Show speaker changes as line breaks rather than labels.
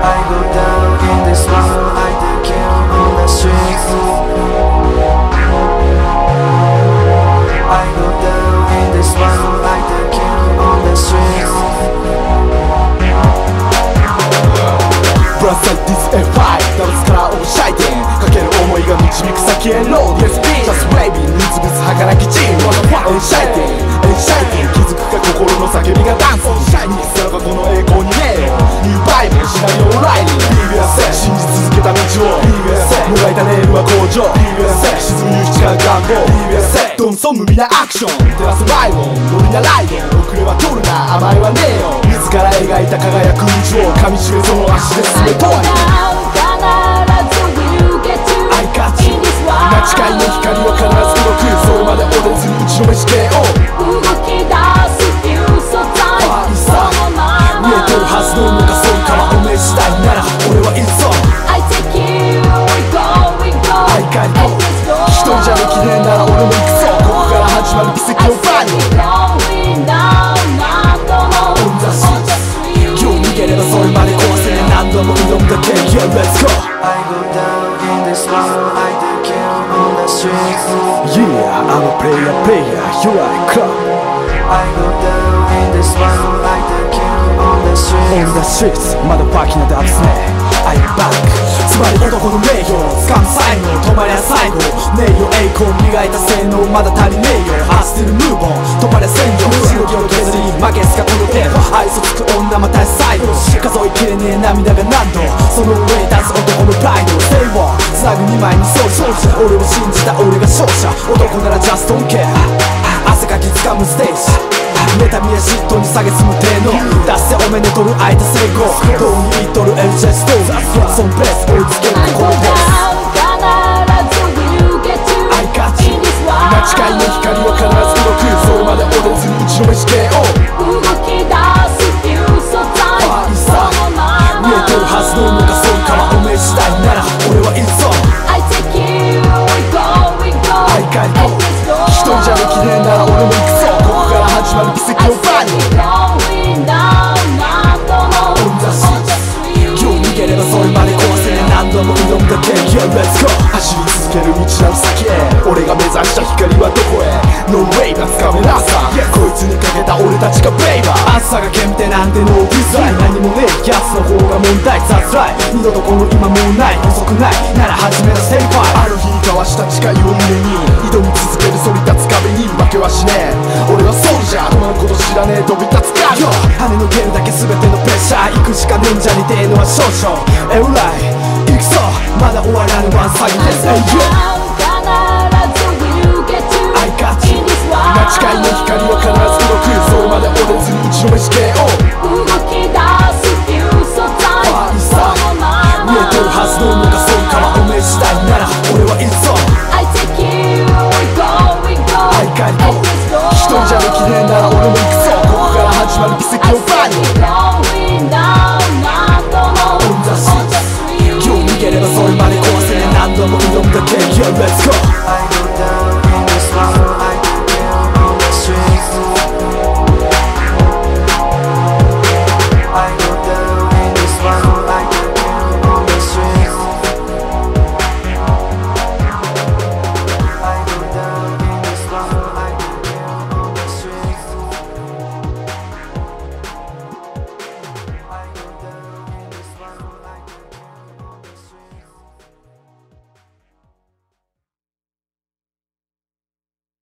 I go down in this world like the king on the streets I go down in this world like the king on the streets
Blast like this and fight ダブスからオブシャイテンかける思いが導く先へロード Yes be Just wavy リズムズ儚きチーム無味なアクション。照らすライブノリなライブ遅れは取るな甘えはねえよ。自ら描いた輝く道を噛みしめその足で進めとは I got you 間違いの光は必ず届く。それまで折れずに打ちのめし系
go down
in this world like the king on the streets
Yeah I'm a player player You are a club
I go down in this world like the king on the streets
On the streets
streets
まだパーキーなダブスね I'm back つまり男の名誉掴む最後止まりゃ最後名誉栄光磨いた性能まだ足りねえよアスティルムーボン止まりゃ戦場しのぎを削り負けすかこの程度愛想つく女また最後数えきれねえ涙が何度その上に立つ男のプライド性をつなぐ2枚に勝者俺を信じた俺が勝者。男ならジャストンケア汗かき掴むステージ妬みや嫉妬に下げすむ程度出せおめでとる相手成功。どうに言っとるエルチェストそんプレス追いつける心です道なる先へ。俺が目指した光はどこへ。No way がつかめなさ。こいつにかけた俺たちがベイバー朝が煙てなんてノービザイ何もねえやつの方が問題。That's right 二度とこの今もうない。遅くない。なら始めな先輩。ある日交わした誓いを胸に。挑み続ける反り立つ壁に負けはしねえ。俺はソルジャー止まること知らねえ飛び立つか。よ跳ねのけるだけ全てのプレッシャー。行くしかねえんじゃにてえのは少々。エウライ行くぞまだ終わらぬワンサギです Hey yo I got you 間違いの光は必ず届くそれまで折れずに打ちのめし系を
動き出